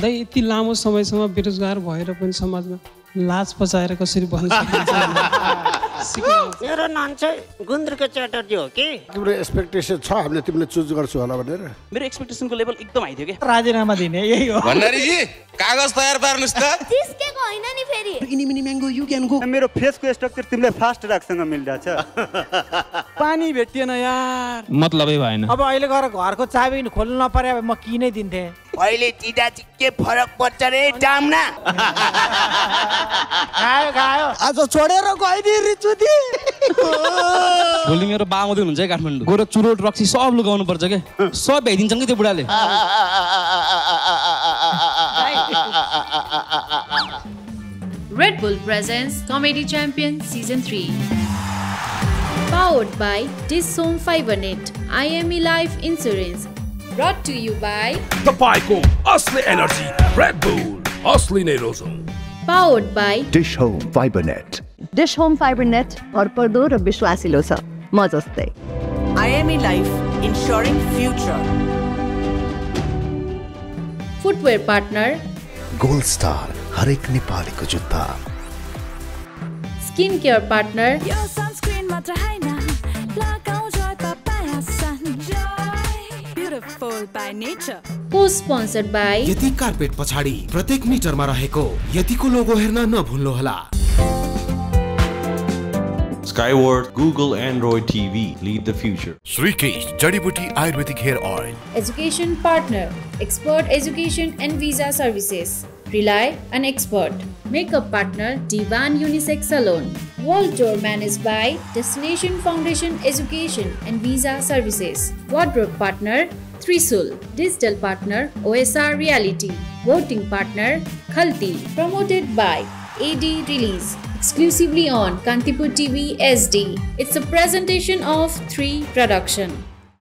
दाइ यति लामो समयसम्म बेरोजगार भएर पनि समाजमा लाज पचाएर कसरी सिक्नु मेरो नाम चाहिँ गुन्द्रुके च्याटर्जी हो कि? तिम्रो एक्सपेक्टेसन छ? हामीले तिमीले चुज गर्छु होला भनेर। मेरो एक्सपेक्टेसनको लेभल एकदम हाई थियो क्या। राजीनामा दिने यही हो। भण्डारीजी कागज तयार पार्नुहोस् त। जिस्केको होइन नि फेरि मेरो फेसको स्ट्रक्चर तिमीलाई फास्ट रागसँग मिलिरहेछ पानी भेटिएन यार। मतलबै भएन। अब अहिले गएर घरको चाबी नि खोल्नु नपरे भए म किनै दिन्थेँ? अहिले चिटा के फरक पर्छ रे डाम्ना। खायो खायो। आज छोडेर गइदिए रिचुदी भोलि मेरो बा आउँदै हुनुहुन्छ है काठमाडौँ। गएर चुरोट रक्सी सब लुगाउनु पर्छ क्या सब भ्याइदिन्छन् कि त्यो बुढाले? Red Bull presents Comedy Champion Season 3. Powered by Dish Home FiberNet, IME Life Insurance. Brought to you by तपाईँको असली एनर्जी रेड बुल असली नै रोजो Powered by Dish Home Fibernet Dish Home Fibernet भरपर्दो र विश्वासिलो छ म जस्तै IME Life, ensuring future. Footwear Partner, Gold Star हरेक नेपालीको जुत्ता। Nature co-sponsored by यति कार्पेट पछाडि प्रत्येक मिटरमा रहेको यतिको लोगो हेर्न नभुल्नुहोला। Skyward, Google Android TV lead the future. Srikesh Jadibuti Ayurvedic Hair Oil. Education Partner, Expert Education and Visa Services. Rely on expert. Makeup partner Divan Unisex Salon. World Tour managed by Destination Foundation Education and Visa Services. Wardrobe partner Trisul. Digital partner OSR Reality. Voting partner Khalti. Promoted by AD Release. Exclusively on Kantipur TV SD. It's a presentation of 3 Production.